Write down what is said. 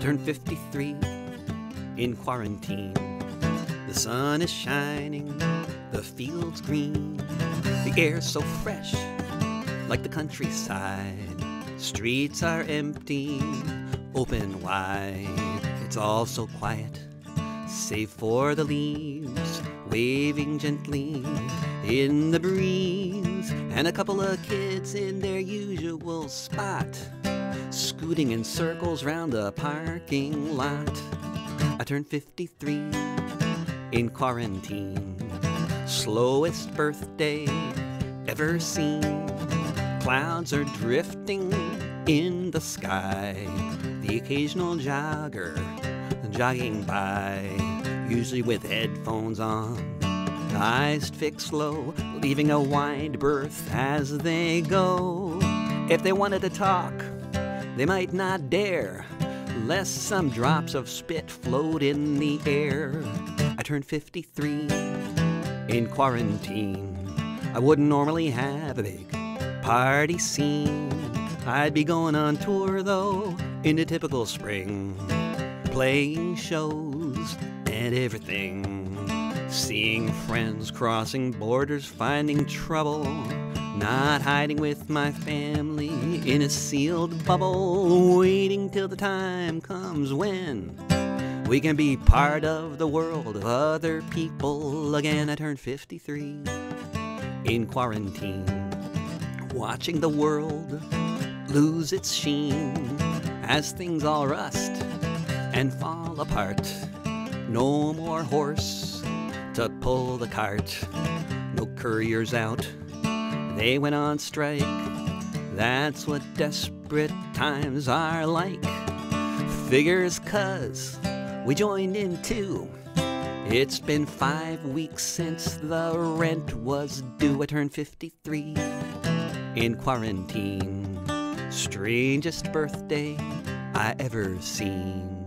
turned 53 in quarantine. The sun is shining, the fields green, the air so fresh, like the countryside. Streets are empty, open wide. It's all so quiet, save for the leaves waving gently in the breeze, and a couple of kids in their usual spot, scooting in circles round the parking lot. I turned 53 in quarantine, slowest birthday ever seen. Clouds are drifting in the sky, the occasional jogger jogging by, usually with headphones on, eyes fixed low, leaving a wide berth as they go. If they wanted to talk, they might not dare, lest some drops of spit float in the air. I turned 53 in quarantine. I wouldn't normally have a big party scene. I'd be going on tour though in the typical spring playing shows and everything. Seeing friends crossing borders, finding trouble. Not hiding with my family in a sealed bubble. Waiting till the time comes when we can be part of the world of other people again. I turned 53 in quarantine. Watching the world lose its sheen as things all rust and fall apart. No more horse to pull the cart, no couriers out. They went on strike. That's what desperate times are like. Figures, cuz we joined in too. It's been five weeks since the rent was due. I turned 53 in quarantine. Strangest birthday I ever seen.